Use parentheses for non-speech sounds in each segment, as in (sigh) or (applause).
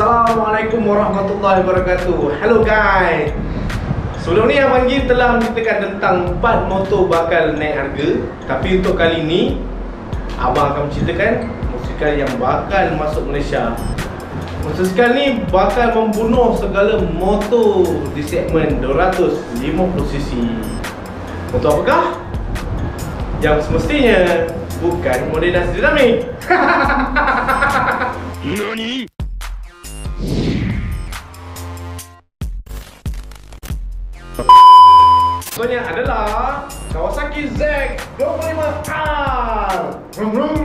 Assalamualaikum warahmatullahi wabarakatuh. Hello guys. Sebelum ni Abang Gim telah menceritakan tentang 4 motor bakal naik harga. Tapi untuk kali ni Abang akan menceritakan motosikal yang bakal masuk Malaysia. Motosikal ni bakal membunuh segala motor di segmen 250cc Motor apakah? Yang semestinya bukan model Nasri Rami (laughs) NANI? Contohnya adalah Kawasaki Z25R Vroom vroom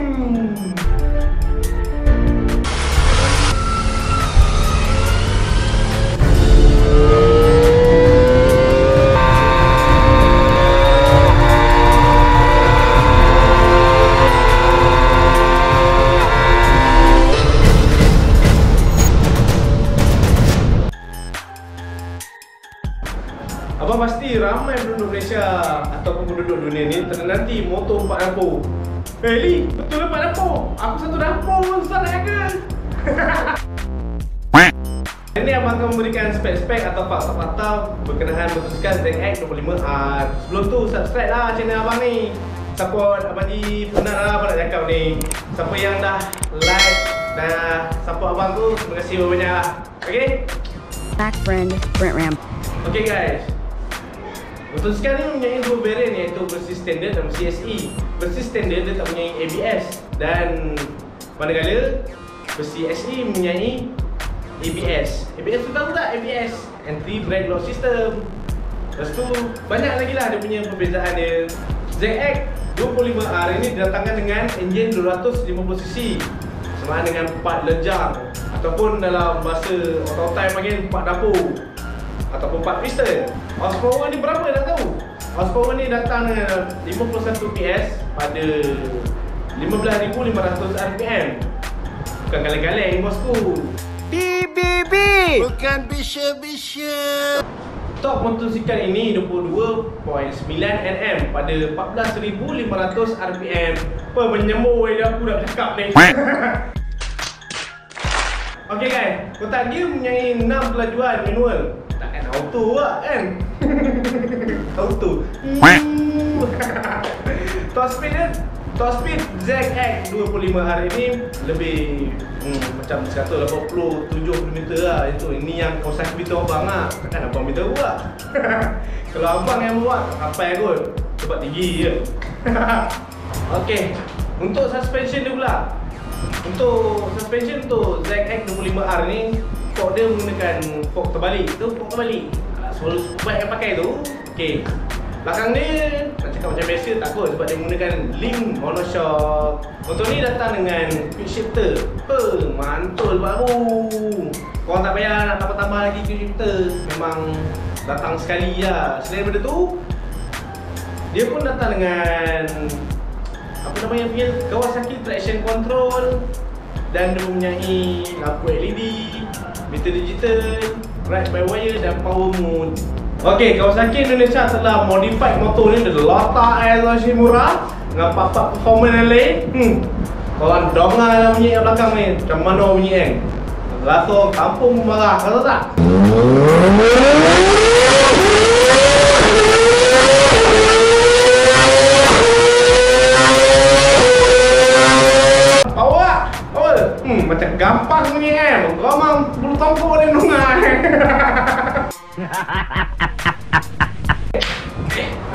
Abang pasti ramai penduduk Malaysia ataupun penduduk dunia ni ternanti motor empat dapur. Eh Li, betul empat dapur? Aku satu dapur pun susah nak jaga. (laughs) Ini abang akan memberikan spek-spek atau fakta-fakta berkenaan motosikal ZX 25R. Sebelum tu subscribe lah channel abang ni. Support abang Ji, penat lah abang nak cakap ni. Siapa yang dah like, dah support abang tu, terima kasih banyak. Okay? Back friend, Brent Ram. Okay guys Motosikal ni mempunyai dua variant iaitu versi standard dan versi SE Versi standard dia tak mempunyai ABS Dan manakala versi SE mempunyai ABS ABS tu tahu tak? ABS? Entry Brake Lock System. Lepas tu banyak lagi lah dia punya perbezaan dia. ZX 25R ini didatangkan dengan enjin 250cc Sama dengan 4 lejang. Ataupun dalam bahasa auto-time panggil 4 dapur ataupun 4 piston. Horsepower ni berapa nak tahu? Horsepower ni datang dengan 51 PS pada 15,500 RPM. Bukan kaleng-kaleng bosku. BBB Bukan bisya-bisya Top motosikal ini 22.9 Nm pada 14,500 RPM. Apa menyembuh dia aku dah cakap ni. (laughs) Okay guys, kotak gear mempunyai 6 kelajuan manual auto lah kan? (laughs) auto. (laughs) Top speed dia Top speed ZX 25R ini lebih hmm, macam 187 km lah. Itu Ini yang kawasan kita abang lah. Takkan abang minta buat. (laughs) Kalau abang yang buat, sampai kot. Sebab tinggi je. Okay, untuk suspension dia pula. Untuk suspension untuk ZX 25R ni Fork dia menggunakan fork terbalik. Tu fork terbalik. Ah, Selalu bike yang pakai tu Okay Belakang dia Nak cakap macam biasa tak kot Sebab dia menggunakan link monoshock. Motor ni datang dengan quick shifter Apa mantul baru. Korang tak payah nak tambah-tambah lagi quick shifter. Memang datang sekali lah. Selain daripada tu Dia pun datang dengan apa namanya punya Kawasaki traction control. Dan dia mempunyai lampu LED, meter digital, ride by wire dan power mode. Okey, Kawasaki Indonesia telah modified motor ni dari Lota Air murah dengan part-part performance yang lain. Hmm. Korang dengar lah bunyi yang belakang ni, macam mana bunyi kan? Rasa orang kampung pun marah, kau tahu tak? Awak, awak, hmm, macam gampang bunyi kan? Kau memang bulu tompok ni nungai.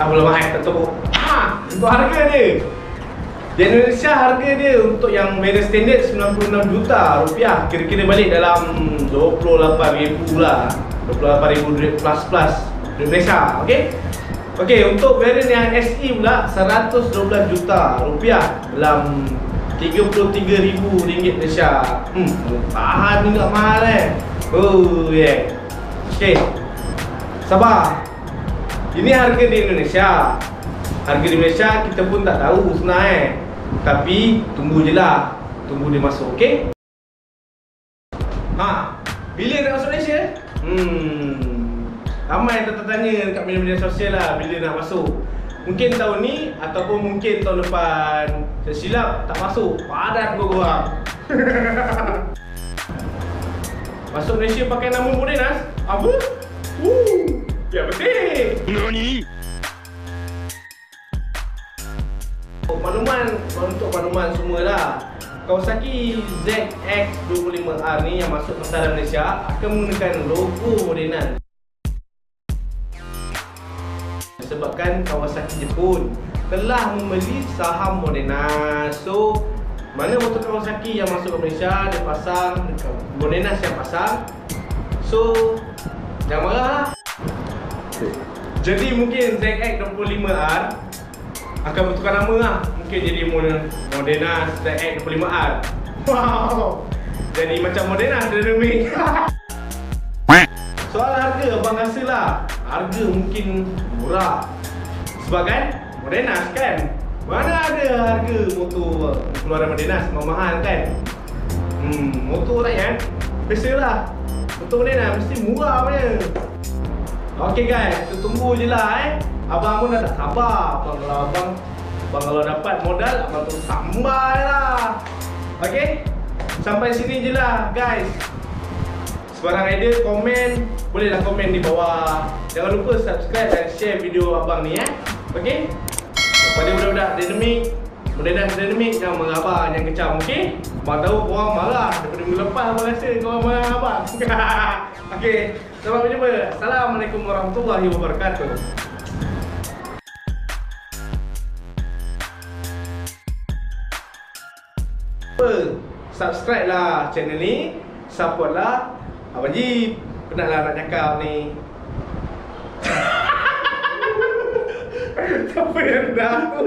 Ah, belum main tak tahu. Ha, untuk harga dia. Di Indonesia harga dia untuk yang variant standard 96 juta rupiah. Kira-kira balik dalam 28,000 lah. 28,000 duit plus plus di Malaysia, okey? Okey, untuk variant yang SE pula 112 juta rupiah dalam RM33,000 Malaysia. Hmm, tahan tak mahal eh. Oh, yeah. Okey. Sabar. Ini harga di Indonesia. Harga di Malaysia kita pun tak tahu sebenarnya eh. Tapi tunggu je lah. Tunggu dia masuk, okey? Ha, bila nak masuk Malaysia? Hmm. Ramai yang tertanya dekat media-media sosial lah bila nak masuk. Mungkin tahun ni ataupun mungkin tahun depan. Saya silap tak masuk. Padat kau (laughs) korang. Masuk Malaysia pakai nama Modenas? Apa? Uh, ya betul. NANI? Makluman untuk makluman semua lah. Kawasaki ZX25R ni yang masuk pasaran Malaysia akan menggunakan logo Modenas. Sebabkan Kawasaki Jepun telah membeli saham Modenas. So, mana motor Kawasaki yang masuk ke Malaysia dia pasang Modenas yang pasang. So, jangan marah lah. Jadi mungkin ZX25R akan bertukar nama lah Mungkin jadi Modena ZX25R Wow Jadi macam Modena dynamic (laughs) Soal harga abang rasa lah. Harga mungkin murah. Sebab kan Modena kan? Mana ada harga motor keluaran Modena mahal kan? Hmm, motor rakyat Biasalah Motor Modena mesti murah punya. Okay guys, kita tunggu je lah eh. Abang pun dah tak sabar. Abang kalau abang Abang kalau dapat modal Abang tu sambar lah. Okay Sampai sini je lah guys Sebarang idea komen. Bolehlah komen di bawah. Jangan lupa subscribe dan share video abang ni eh. Okay Kepada budak-budak dynamic Budak-budak dynamic marah abang Jangan kecam okay Abang tahu korang marah Daripada minggu lepas abang rasa korang marah abang (laughs) Okay Sampai berjumpa Assalamualaikum warahmatullahi wabarakatuh. Subscribe lah channel ni support lah Abang Ji penatlah nak cakap ni. (laughs) Siapa yang dah